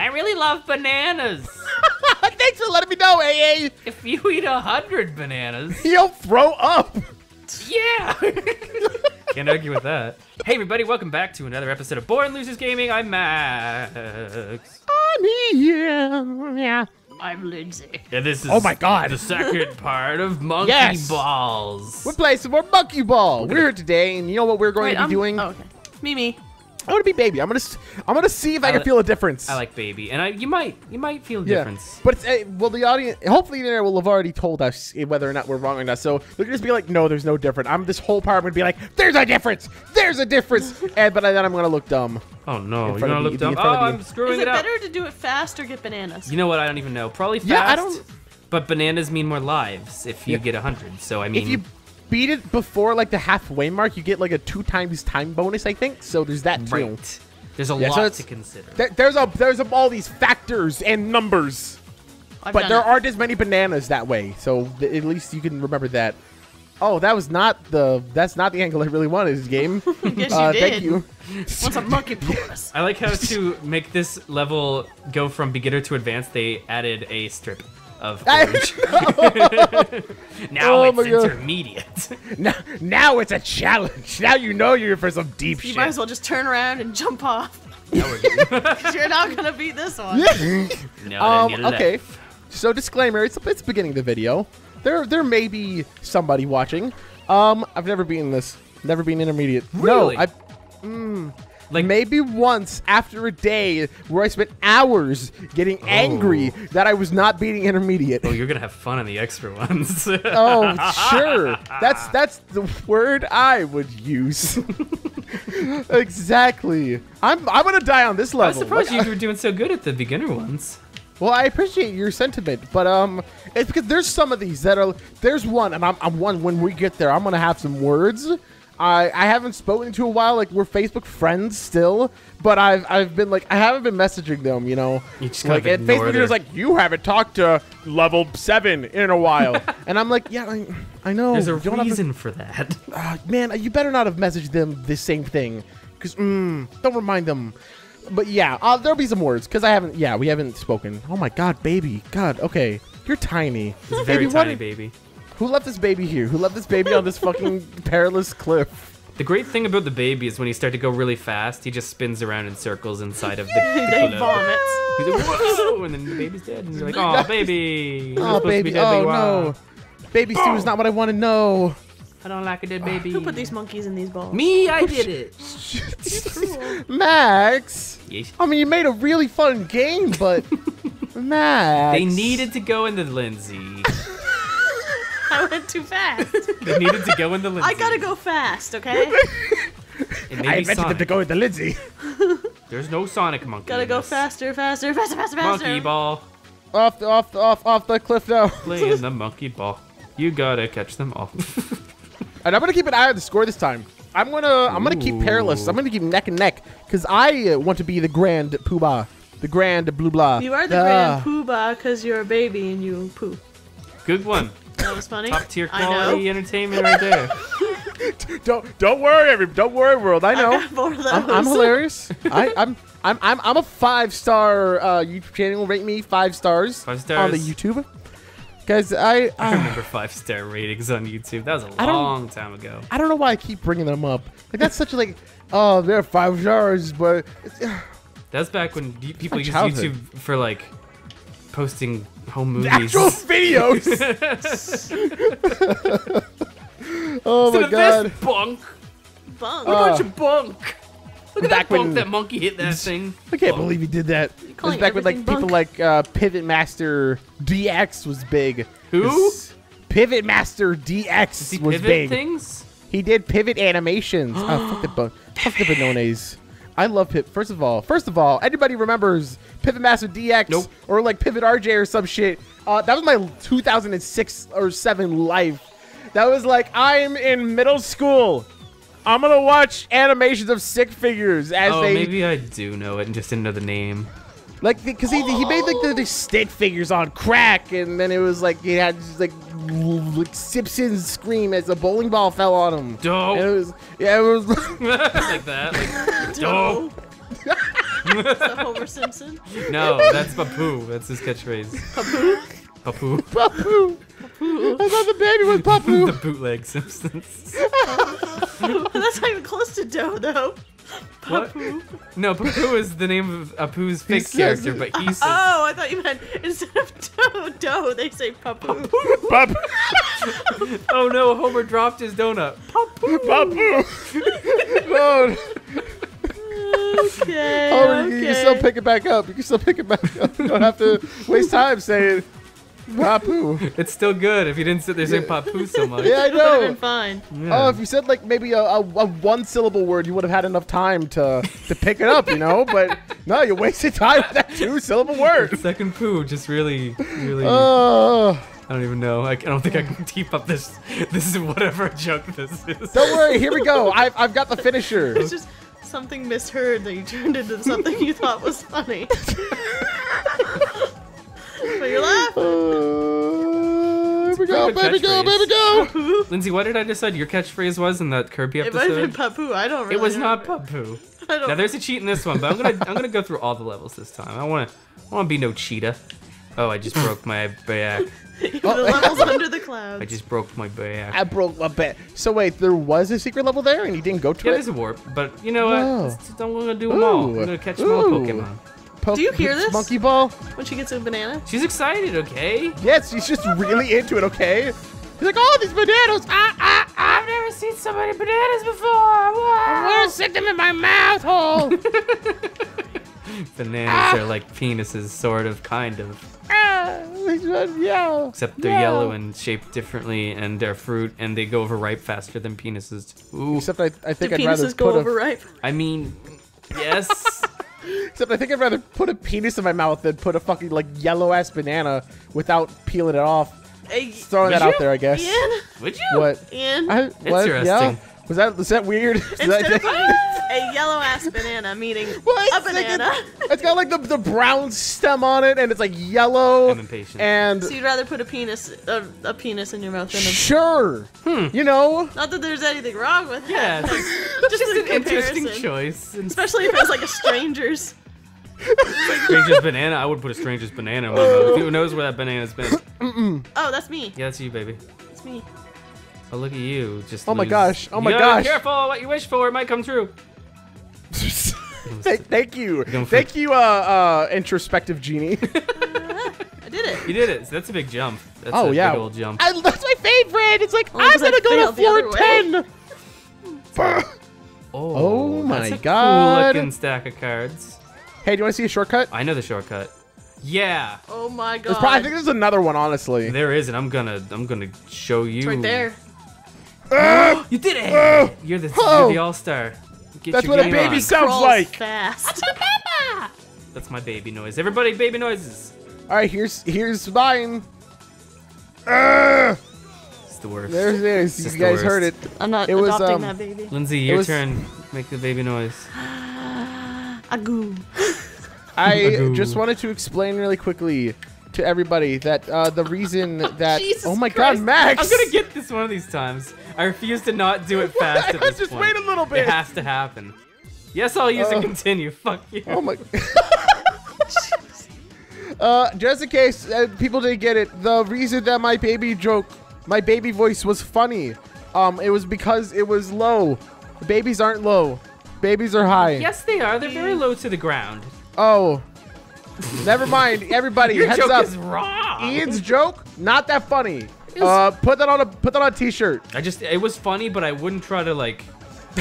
I really love bananas. Thanks for letting me know, AiAi. if you eat a hundred bananas, You'll throw up. yeah. Can't argue with that. Hey everybody, welcome back to another episode of Born Losers Gaming. I'm Max. I'm here. Yeah. I'm Lindsay. And this is Oh my God. the second part of Monkey Yes. Balls. We're playing some more Monkey Ball. We're here today, and you know what we're going Wait, to be I'm, doing? Oh, okay. MeeMee. I'm gonna be baby. I'm gonna s- I'm gonna see if I, I can feel a difference. I like baby, and I you might you might feel a yeah. difference. But it's, uh, well, the audience, hopefully, the internet will have already told us whether or not we're wrong or not. So they're gonna just be like, no, there's no difference. I'm this whole part gonna be like, there's a difference. There's a difference. and but then I'm gonna look dumb. Oh no, you're gonna look you, dumb. in Oh, front of you. I'm screwing Is it, it up. better to do it fast or get bananas? You know what? I don't even know. Probably fast. Yeah, I don't- But bananas mean more lives if you Yeah. get a hundred. So I mean, If you beat it before like the halfway mark, you get like a two times time bonus, I think. So there's that too. right. There's a Yeah, lot it's- to consider. There, there's a there's a, all these factors and numbers, I've but there it. aren't as many bananas that way. So th- at least you can remember that. Oh, that was not the that's not the angle I really wanted. This game. Yes, you uh, did. Thank you. What's a monkey porous? I like how to make this level go from beginner to advanced. They added a strip of I- orange. now Oh it's my God. intermediate. now, now it's a challenge. Now you know you're for some deep You shit. might as well just turn around and jump off. now we're good. 'cause you're not gonna beat this one. No, um, okay. left. So disclaimer, it's it's the beginning of the video. There there may be somebody watching. Um, I've never beaten this. Never been intermediate. Really? No, I Like maybe once after a day where I spent hours getting angry Oh. that I was not beating intermediate. Oh, you're gonna have fun on the extra ones. Oh, sure. That's that's the word I would use. exactly. I'm I'm gonna die on this level. I was surprised Like, you were doing so good at the beginner ones. Well, I appreciate your sentiment, but um, it's because there's some of these that are. There's one, and I'm, I'm one. When we get there, I'm gonna have some words. I I haven't spoken to a while. Like we're Facebook friends still, but I've I've been like I haven't been messaging them. You know, You just like and Facebook is like you haven't talked to level seven in a while, and I'm like yeah I, I know. There's a You don't have to- reason for that. Ah, man, you better not have messaged them the same thing, because mm, don't remind them. But yeah, uh, there'll be some words because I haven't. Yeah, we haven't spoken. Oh my god, baby, God, okay, you're tiny. It's a very Baby, tiny baby. Who left this baby here? Who left this baby on this fucking perilous cliff? The great thing about the baby is when you start to go really fast, he just spins around in circles inside of the, the They globe. vomits. He's like, whoa, and then the baby's dead, and you're like, oh, baby. You're Oh supposed to be baby, oh you no, baby stew is not what I want to know. I don't like a dead baby. Who put these monkeys in these balls? Me, I did it. Max, Yes. I mean you made a really fun game, but Max, They needed to go into Lindsay. I went too fast. They needed to go into Lindsay. I gotta go fast, okay? And I maybe invented them Sonic. to go with the Lindsay. There's no Sonic monkey. gotta in go this. faster, faster, faster, faster, faster. Monkey ball. off, the, off, the, off, off the cliff now. Playing the monkey ball. You gotta catch them all. And I'm gonna keep an eye on the score this time. I'm gonna I'm gonna keep perilous. I'm gonna keep neck and neck because I uh, want to be the grand poobah, the grand blue blah. You are the Ah. grand poobah because you're a baby and you poo. Good one. That was funny. Top tier I quality know. entertainment right there. Don't don't worry, every don't worry, world. I I know. got four of those. I'm, I'm hilarious. I, I'm I'm I'm I'm a five star uh, YouTube channel. Rate me five stars, Five stars. on the. YouTube. Guys, I I uh, remember five star ratings on YouTube. That was a long time ago. I don't know why I keep bringing them up. Like that's such a like oh they're five stars, but it's, That's back when people used childhood. YouTube for like posting home movies. actual videos. oh Instead my of god. this bunk. Bunk. Look Uh, at your bunk. Look at back that bunk. when- that monkey hit that thing. I can't Bunk. believe he did that. It was back when like everything people like uh, Pivot Master DX was big. Who? This- Pivot Master DX Does he was pivot big. things? He did pivot animations. oh, fuck the bon- fuck the Banones. I love Pivot. First of all, first of all, anybody remembers Pivot Master DX Nope. or like Pivot RJ or some shit? Uh, that was my 2006 or seven life. That was like I'm in middle school. I'm gonna watch animations of sick figures as Oh, they maybe I do know it and just didn't know the name. like because he, he made like the, the stick figures on crack, and then it was like he had just, like, like Simpsons scream as a bowling ball fell on him. Dope. And it was yeah, it was. like that. Like, dope. The Homer Simpson. no, that's Papu. That's his catchphrase. Papu. Papu. Papu. Papu. I thought the baby was Papu. the bootleg Simpsons. That's not even close to Doe, though. What? Papu. No, Papu is the name of Apu's fake says character, it. but he says Oh, I thought you meant instead of Doe, Doe, they say Papu. Papu. Oh no, Homer dropped his donut. Papu. Oh, Okay. oh, you okay. can still pick it back up. You can still pick it back up. You don't have to waste time saying Papu. It's still good if you didn't sit there saying Papu so much. Yeah, I It would have been know. fine. Yeah. Oh, if you said like maybe a, a, a one syllable word, you would have had enough time to to pick it up, you know. But no, you wasted time with that two syllable word. Second poo just really, really. Oh, I don't even know. I, I don't think I can keep up this. This is whatever joke this is. don't worry. Here we go. I've I've got the finisher. It's just something misheard that you turned into something you thought was funny. but you laugh. Uh, here we go, baby, go, baby, go. Lindsay, what did I decide your catchphrase was in that Kirby episode? It might have been? Papu. I don't really It was not remember. Papu. I Now there's a cheat in this one, but I'm gonna I'm gonna go through all the levels this time. I wanna I wanna be no cheetah. Oh, I just broke my back. the levels under the clouds. I just broke my back. I broke a bit. So wait, there was a secret level there, and you didn't go to Yeah, it. there's a warp, but you know Whoa. what? Just- I'm gonna do them all. I'm gonna catch them all Pokemon. Po- Do you hear this? Monkey ball. when she gets a banana. She's excited, okay? Yes, she's just really into it. Okay. He's like, oh, these bananas. Ah, ah, ah. I've never seen so many bananas before. Wow. I'm gonna stick them in my mouth hole. Bananas are like penises, sort of, kind of. ah, yeah. Except they're Yeah. yellow and shaped differently, and they're fruit, and they go over ripe faster than penises. Ooh. Except I, I Do think I'd rather penises go put over a, ripe? I mean, yes. except I think I'd rather put a penis in my mouth than put a fucking like yellow ass banana without peeling it off. Hey, Throwing that Would out there, I guess. Ian, Would you? What? Ian, I, what? Yeah. Interesting. Was that was that weird? Is instead of that- putting a yellow ass banana, meaning What? a It's like banana. It's got like the, the brown stem on it, and it's like yellow. I'm impatient. And So you'd rather put a penis, a, a penis in your mouth than a. sure, hmm. you know, Not that there's anything wrong with it. Yeah, that. just, just a an interesting choice. Especially if it's like a stranger's. stranger's banana, I would put a stranger's banana in my mouth. Who knows where that banana's been? Oh, that's me. Yeah, that's you, baby. It's me. Oh, look at you. Just Oh my lose. gosh. Oh my You gotta be gosh. Careful what you wish for. It might come true. thank, thank you, thank you, uh, uh, introspective genie. I did it. You did it. That's a big jump. That's oh a yeah, big old jump. I, that's my favorite. It's like Only I'm 'cause I gonna go to failed floor ten. Oh, Oh my that's a God. Cool looking stack of cards. hey, do you want to see a shortcut? I know the shortcut. Yeah, Oh my god. probably, I think there's another one, honestly. there is, and I'm gonna, I'm gonna show you. it's right there. Ah, You did it. Oh. You're the, Oh. you're the all star. That's what a baby sounds Crawls like. Fast. That's my baby noise. Everybody, baby noises. All right, here's here's mine. Ah, It's the worst. there it is. Just You the guys heard it. I'm not It was, adopting um, that baby. Lindsay, your was- turn. Make the baby noise. Agoo. I Agoo. just wanted to explain really quickly to everybody that uh, the reason that Jesus oh my Christ. god, Max! I'm gonna get this one of these times. I refuse to not do it fast at this just point. wait a little bit. It has to happen. Yes, I'll use Uh, it. Continue. Fuck you. Oh my. uh, just in case uh, people didn't get it, the reason that my baby joke, my baby voice was funny, um, it was because it was low. Babies aren't low. Babies are high. Yes, they are. They're very low to the ground. Oh. Never mind, everybody. Your heads joke up. is wrong. Ian's joke, not that funny. was- Uh, put that on a put that on a t-shirt. I just it was funny, but I wouldn't try to like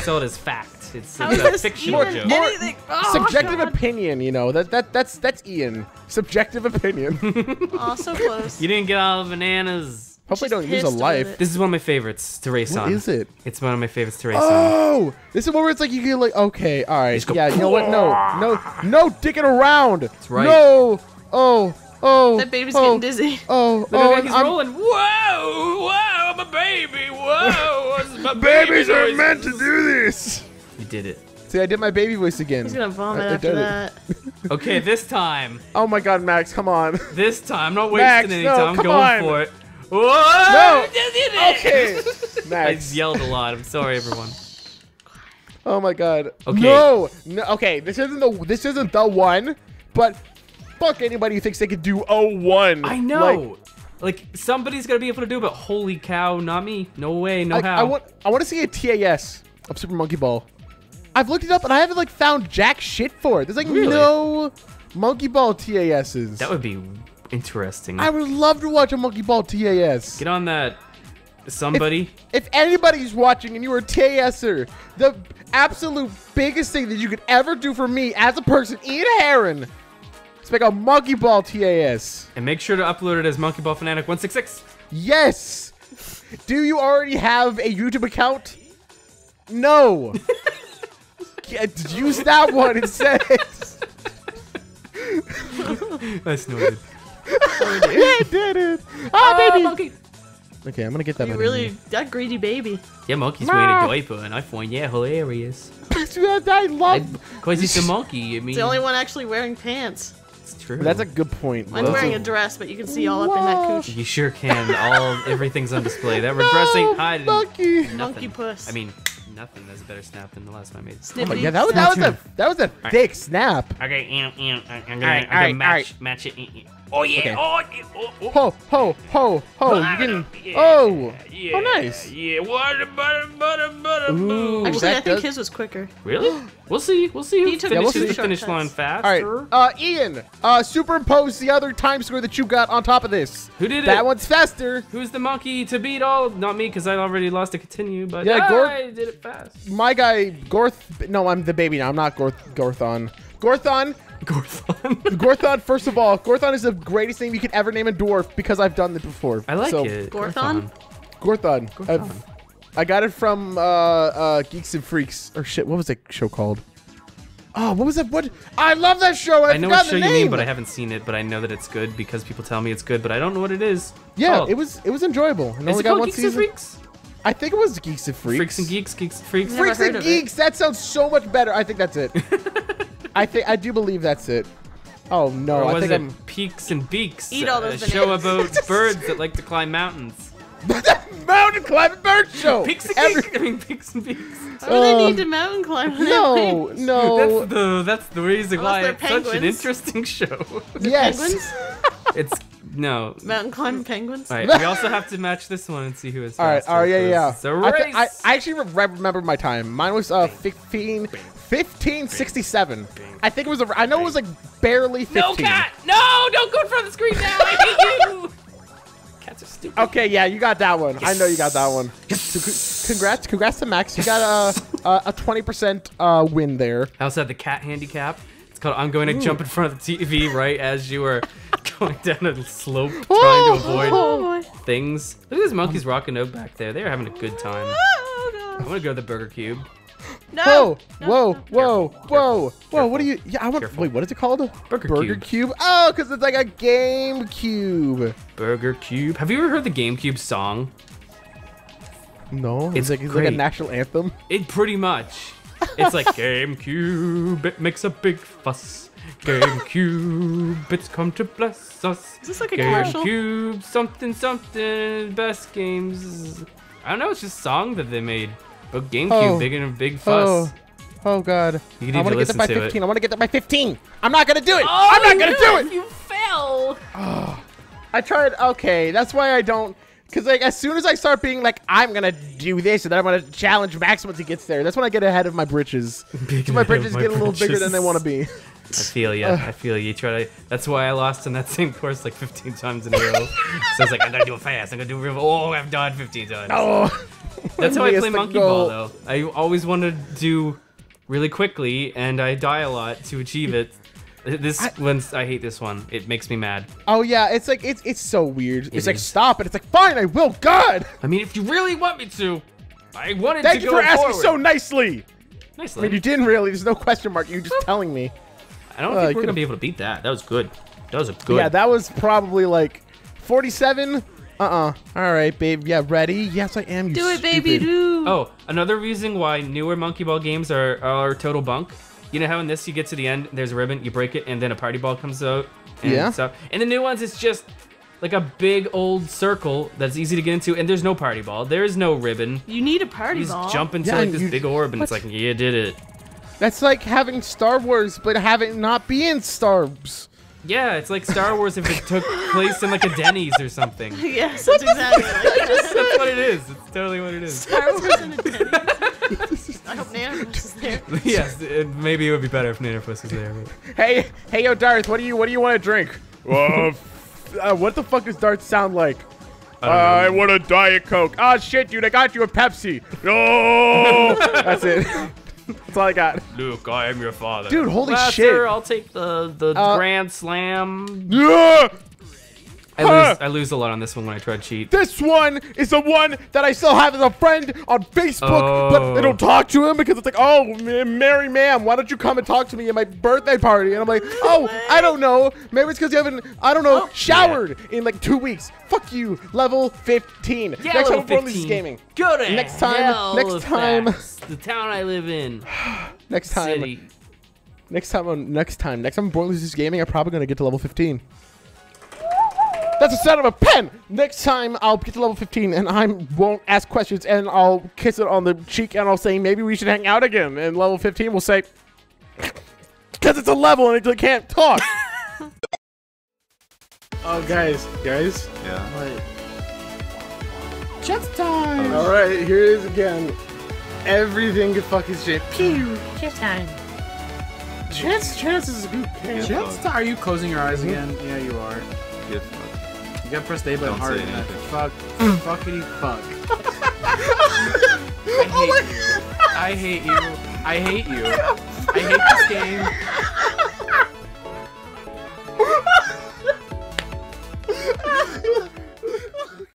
sell it as fact. It's, it's a this fictional even joke. more- Oh, Subjective God. opinion, you know. That that that's that's Ian. Subjective opinion. Oh, so close. You didn't get all the bananas. Hopefully, don't use a life. This is one of my favorites to race What on. is it? It's one of my favorites to race on. Oh, this is one where it's like you can like okay, all right, go, yeah. You know what? No, no, no, dicking around. That's right. No. Oh, oh. That baby's oh, getting dizzy. Oh, Look oh, at he's I'm- rolling. Whoa, whoa, I'm a baby. Whoa, this is my baby noises. do this. You did it. See, I did my baby voice again. He's gonna vomit I- I after did it. that. Okay, this time. Oh my God, Max, come on. This time. I'm not Max, wasting any no, time. I'm come going on. for it. Whoa! No. you did it. Okay, I yelled a lot. I'm sorry, everyone. Oh my god. Okay. No, no. Okay, this isn't the this isn't the one, but fuck anybody who thinks they could do a 01. I know. Like, somebody's gonna be able to do it, but holy cow, not me. No way, no Like, how. I, I want I want to see a TAS of Super Monkey Ball. I've looked it up and I haven't like found jack shit for it. There's like Really? no Monkey Ball TASs. that would be interesting. I would love to watch a Monkey Ball TAS. Get on that, somebody. If anybody's watching and you are a TASer, the absolute biggest thing that you could ever do for me as a person, Ian Heron, is make a Monkey Ball TAS. And make sure to upload it as Monkey Ball Fanatic 166. Yes. Do you already have a YouTube account? No. Use that one instead. I snorted. I did it. Ah, baby. monkey. Okay, I'm gonna get that. You one. really, that greedy baby. Yeah, monkey's Ma. wearing a diaper, and I find yeah hilarious. I love. Because he's a monkey. I mean, It's the only one actually wearing pants. it's true. That's a good point. Mine's Whoa. wearing a dress, but you can see all up in that Whoa. cooch. You sure can. All everything's on display. That we're dressing, hiding. Monkey. Nothing. Monkey puss. I mean, nothing. That's a better snap than the last time I made. Oh Snippy. my, yeah, that was that was a that was a thick snap. Okay, am, am, I'm gonna, Alright, I'm gonna alright, match, match it. Oh yeah, Okay. oh, yeah, oh, oh. Ho ho ho ho! You can. Yeah, Oh. yeah, Oh, nice. Yeah, butter, butter, butter, butter, Ooh. butter. Actually, I think does- his was quicker. Really? We'll see. We'll see who He took Yeah, we'll finishes see. the finish Shortcuts. line fast. All right, uh, Ian, uh, superimpose the other time score that you got on top of this. Who did That it? That one's faster. Who's the monkey to beat all? Not me, because I already lost to continue. But Yeah, yeah, Gor- I did it fast. My guy, Gorth. No, I'm the baby now. I'm not Gorth. Gorthon. Gorthon. Gorthon. Gorthon. First of all, Gorthon is the greatest name you could ever name a dwarf because I've done it before. I like so, it. Gorthon? Gorthon. Gorthon. I've- got it from uh, uh, Geeks and Freaks or shit. What was that show called? Oh, what was that? What? I love that show. I, I know forgot what show the you name. mean, but I haven't seen it. But I know that it's good because people tell me it's good, but I don't know what it is. yeah, called. it was it was enjoyable. And Is only it got called one Geeks and. Freaks? I think it was Geeks and Freaks. Freaks and Geeks, Geeks and Freaks. Never Freaks and of it. Geeks. That sounds so much better. I think that's it. I think I do believe that's it. Oh no, Or I was think it I'm. Peaks and Beaks? Eat all those those show about birds that like to climb mountains. Mountain climbing bird show. Peaks and Every- Geeks. I mean, Peaks and Beaks. Why do they Um, need to mountain climb? on No, wings? no. That's the that's the reason Unless why they're it's such an interesting show. yes. It's no. Mountain climbing penguins? All right, we also have to match this one and see who is All right, faster. all right, yeah, yeah. It's a I, race. thi- I, I actually re- remember my time. Mine was uh 15, 1567. I think it was. A, I know it was like barely 15. no cat! No! Don't go in front of the screen now! I hate you! Cats are stupid. Okay, yeah, you got that one. I know you got that one. Yes. So, congrats, congrats to Max. You got a a, a 20% uh, win there. I also have the cat handicap. It's called I'm going to jump in front of the TV right as you are going down a slope trying to avoid Oh things. Look at these monkeys rocking out back there. They're having a good time. Oh, I want to go to the Burger Cube. no. Whoa, No, whoa, no. whoa, Careful, whoa, careful, whoa! What are you? Yeah, I want. Careful. Wait, what is it called? Burger Burger Cube. Cube. Oh, because it's like a Game Cube. Burger Cube. Have you ever heard the GameCube song? No, It's it's like it's like a national anthem. It pretty much. It's like GameCube, it makes a big fuss. GameCube, it's come to bless us. Is this like a commercial? GameCube, something, something, best games. I don't know, it's just a song that they made. But GameCube, Oh. big and a big fuss. Oh, oh God! You I want to to get listen that by to it. 15. I want to get that by 15. I'm not gonna do it. Oh, I'm not gonna do it. You fell. I tried. Okay, that's why I don't. Cause like as soon as I start being like I'm gonna do this and then I'm gonna challenge Max once he gets there, that's when I get ahead of my britches. So my britches my get a little bigger than they want to be. I feel ya. I feel you. You try to. That's why I lost in that same course like 15 times in a row. so I was like, I'm gonna do it fast. I'm gonna do it real. Oh, I've died 15 times. Oh, That's how I play Monkey goal. Ball, though. I always want to do really quickly, and I die a lot to achieve it. This I- one's I hate this one. It makes me mad. oh yeah, it's like it's it's so weird. It it's like stop, and it's like fine, I will. God, I mean, if you really want me to, I wanted thank to you go for asking forward. so nicely. Nice. I mean, you didn't really. There's no question mark. You're just telling me. I don't uh, think you we're gonna be able to beat that. That was good. That was a good. Yeah, that was probably like 47. Uh-uh. All right, babe. Yeah, ready? Yes, I am. You Do it, baby, do. Oh, another reason why newer Monkey Ball games are, are total bunk. You know how in this you get to the end, there's a ribbon, you break it, and then a party ball comes out and Yeah. stuff. And the new ones, it's just like a big old circle that's easy to get into, and there's no party ball. There is no ribbon. You need a party You just ball. jump into Yeah, like this you- big orb, and it's like, you did it. That's like having Star Wars, but having not be in Star Wars. Yeah, it's like Star Wars if it took place in like a Denny's or something. Yes, that's exactly like That's what it is. It's totally what it is. Star Wars in a Denny's. I hope Nana is there. yes, it, maybe it would be better if Nannerpuss was there. But. Hey, hey, yo, Darth, what do you what do you want to drink? Uh, uh, what the fuck does Darth sound like? I don't know. want a Diet Coke. Oh shit, dude, I got you a Pepsi. No, that's it. That's all I got. Luke, I am your father. Dude, holy Well, shit. I'll take the the Uh, Grand Slam. Yeah! I lose, I lose a lot on this one when I try to cheat. This one is the one that I still have as a friend on Facebook, Oh. but I don't talk to him because it's like, oh, Mary ma'am, why don't you come and talk to me at my birthday party? And I'm like, oh, I don't know. Maybe it's because you haven't, I don't know, Oh. showered in like two weeks. Fuck you, level 15. Yeah, next level time, World Loses Gaming. Go to Next time- hell next time. The town I live in. Next time, City. next time, on next time, next time, Born Losers Gaming, I'm probably gonna get to level 15. That's the sound of a pen. Next time, I'll get to level 15 and I won't ask questions and I'll kiss it on the cheek and I'll say maybe we should hang out again. And level 15 will say, because it's a level and it can't talk. oh, guys, guys. Yeah. What? Jets time. Oh. All right, here it is again. Everything could fucking shit. Pew. Chess time. Chance, chances is a good game. Jets Jets, are you closing your eyes mm-hmm. again? Yeah, you are. Get fucked. You got pressed A by the Don't heart say anything. fuck, mm. fuckity fuck. I oh hate you. I hate you. I hate you. I hate this game.